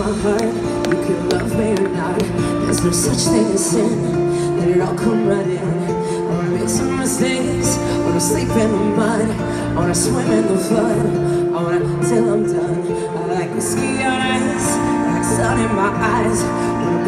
my heart. You can love me or not. There's no such thing as sin. Let it all come right in. Or I make some mistakes. Or I sleep in the mud. Or I swim in the flood. Or I till I'm done. I like whiskey on ice. I like sun in my eyes.